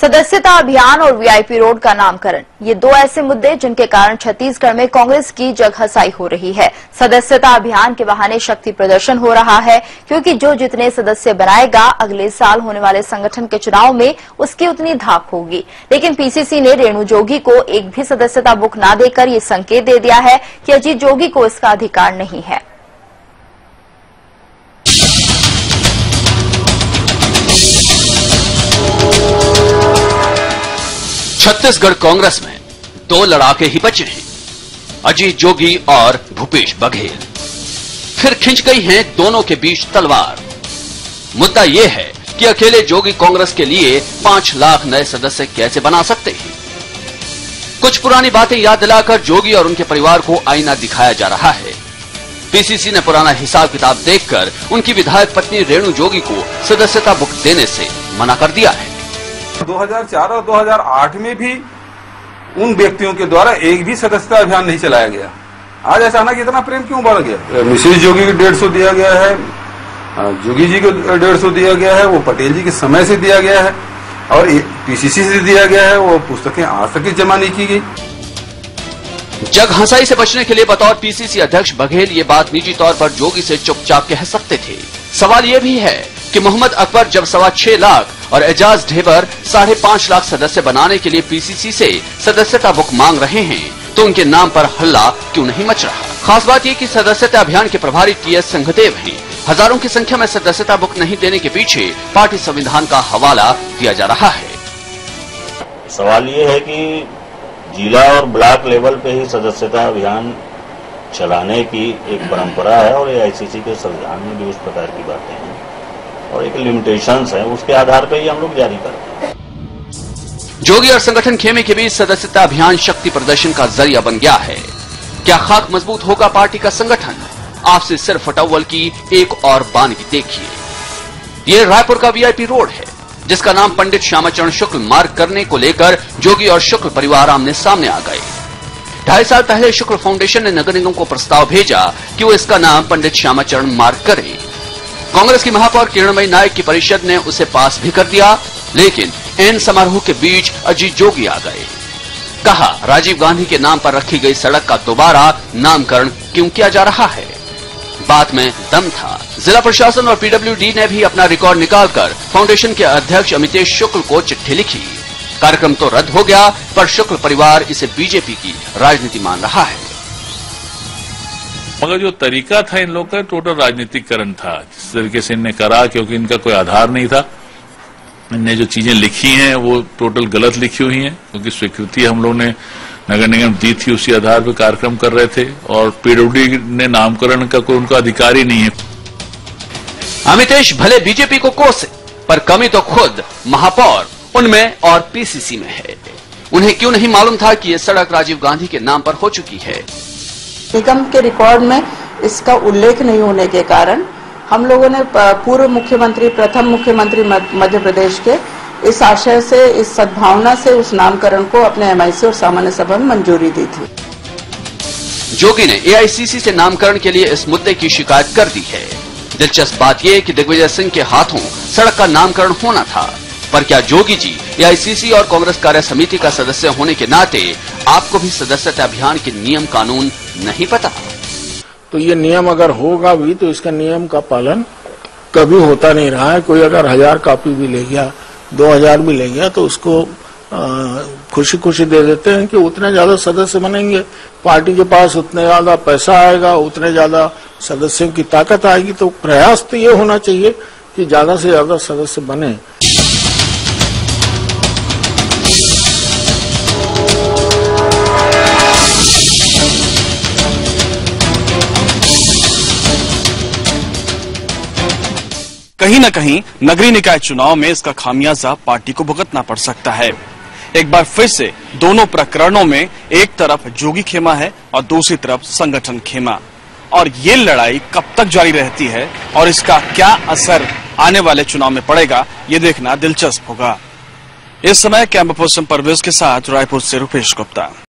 सदस्यता अभियान और वीआईपी रोड का नामकरण। ये दो ऐसे मुद्दे जिनके कारण छत्तीसगढ़ में कांग्रेस की जगहसाई हो रही है। सदस्यता अभियान के बहाने शक्ति प्रदर्शन हो रहा है, क्योंकि जो जितने सदस्य बनाएगा, अगले साल होने वाले संगठन के चुनाव में उसकी उतनी धाक होगी। लेकिन पीसीसी ने रेणु जोगी को एक भी सदस्यता बुक न देकर ये संकेत दे दिया है कि अजीत जोगी को इसका अधिकार नहीं है। छत्तीसगढ़ कांग्रेस में दो लड़ाके ही बचे हैं, अजीत जोगी और भूपेश बघेल। फिर खिंच गई हैं दोनों के बीच तलवार। मुद्दा यह है कि अकेले जोगी कांग्रेस के लिए पाँच लाख नए सदस्य कैसे बना सकते हैं? कुछ पुरानी बातें याद दिलाकर जोगी और उनके परिवार को आईना दिखाया जा रहा है। पीसीसी ने पुराना हिसाब किताब देखकर उनकी विधायक पत्नी रेणु जोगी को सदस्यता बुक देने से मना कर दिया है। 2004 और 2008 में भी उन व्यक्तियों के द्वारा एक भी सदस्यता अभियान नहीं चलाया गया। आज अचानक इतना प्रेम क्यों बढ़ गया? मिसेज जोगी को डेढ़ सौ दिया गया है जोगी जी को डेढ़ सौ दिया गया है, वो पटेल जी के समय से दिया गया है, और पीसीसी से दिया गया है, वो पुस्तकें आज तक जमा नहीं की गई। जग हंसाई से बचने के लिए बतौर पीसीसी अध्यक्ष बघेल ये बात निजी तौर पर जोगी से चुपचाप कह सकते थे। सवाल ये भी है कि मोहम्मद अकबर जब सवा छह लाख और एजाज ढेबर साढ़े पाँच लाख सदस्य बनाने के लिए पीसीसी से सदस्यता बुक मांग रहे हैं तो उनके नाम पर हल्ला क्यों नहीं मच रहा? खास बात ये कि सदस्यता अभियान के प्रभारी टी एस संघदेव हैं। हज़ारों की संख्या में सदस्यता बुक नहीं देने के पीछे पार्टी संविधान का हवाला दिया जा रहा है। सवाल ये है कि जिला और ब्लॉक लेवल पे ही सदस्यता अभियान चलाने की एक परंपरा है और ये आईसीसी के संविधान में भी उस प्रकार की बातें हैं। और एक लिमिटेशंस है, उसके आधार पर ही हम लोग जारी करते हैं। जोगी और संगठन खेमे के बीच सदस्यता अभियान शक्ति प्रदर्शन का ज़रिया बन गया है। क्या खाक मज़बूत होगा पार्टी का संगठन? आपसे सिर्फ़ फटौवल की एक और बानगी देखिए। ये रायपुर का वीआईपी रोड है, जिसका नाम पंडित श्यामाचरण शुक्ल मार्ग करने को लेकर जोगी और शुक्ल परिवार आमने सामने आ गए। ढाई साल पहले शुक्ल फाउंडेशन ने नगर निगम को प्रस्ताव भेजा कि वो इसका नाम पंडित श्यामाचरण मार्ग करे। कांग्रेस की महापौर किरणमयी नायक की परिषद ने उसे पास भी कर दिया, लेकिन एन समारोह के बीच अजीत जोगी आ गए। कहा, राजीव गांधी के नाम पर रखी गई सड़क का दोबारा नामकरण क्यों किया जा रहा है? बात में दम था। जिला प्रशासन और पीडब्ल्यूडी ने भी अपना रिकॉर्ड निकालकर फाउंडेशन के अध्यक्ष अमितेश शुक्ल को चिट्ठी लिखी। कार्यक्रम तो रद्द हो गया, पर शुक्ल परिवार इसे बीजेपी की राजनीति मान रहा है। मगर जो तरीका था इन लोग का, टोटल राजनीतिकरण था। जिस तरीके से इनने करा क्योंकि इनका कोई आधार नहीं था। इनने जो चीज़ें लिखी हैं वो टोटल गलत लिखी हुई हैं क्योंकि स्वीकृति हम लोग ने नगर निगम दी थी उसी आधार पर कार्यक्रम कर रहे थे और पीडब्ल्यू ने नामकरण का कोई उनका अधिकार ही नहीं है। अमितेश भले बीजेपी को कोसे पर कमी तो खुद महापौर उनमें और पीसीसी में है। उन्हें क्यों नहीं मालूम था कि ये सड़क राजीव गांधी के नाम पर हो चुकी है? निगम के रिकॉर्ड में इसका उल्लेख नहीं होने के कारण हम लोगों ने पूर्व मुख्यमंत्री, प्रथम मुख्यमंत्री मध्य प्रदेश के इस आशय से, इस सद्भावना से, उस नामकरण को अपने एमआईसी और सामान्य सभा में मंजूरी दी थी। जोगी ने एआईसीसी से नामकरण के लिए इस मुद्दे की शिकायत कर दी है। दिलचस्प बात यह कि दिग्विजय सिंह के हाथों सड़क का नामकरण होना था। पर क्या जोगी जी एआईसीसी और कांग्रेस कार्य समिति का सदस्य होने के नाते आपको भी सदस्यता अभियान के नियम कानून नहीं पता? तो ये नियम अगर होगा भी तो इसका नियम का पालन कभी होता नहीं रहा है। कोई अगर हज़ार कॉपी भी ले गया, दो हज़ार भी ले गया तो उसको खुशी खुशी दे देते हैं कि उतने ज़्यादा सदस्य बनेंगे। पार्टी के पास उतने ज़्यादा पैसा आएगा, उतने ज़्यादा सदस्यों की ताकत आएगी। तो प्रयास तो ये होना चाहिए कि ज़्यादा से ज़्यादा सदस्य बने। कहीं न कहीं नगरीय निकाय चुनाव में इसका खामियाजा पार्टी को भुगतना पड़ सकता है। एक बार फिर से दोनों प्रकरणों में एक तरफ़ जोगी खेमा है और दूसरी तरफ़ संगठन खेमा। और ये लड़ाई कब तक जारी रहती है और इसका क्या असर आने वाले चुनाव में पड़ेगा, ये देखना दिलचस्प होगा। इस समय कैंप पर्सन परवेज के साथ रायपुर से रुपेश गुप्ता।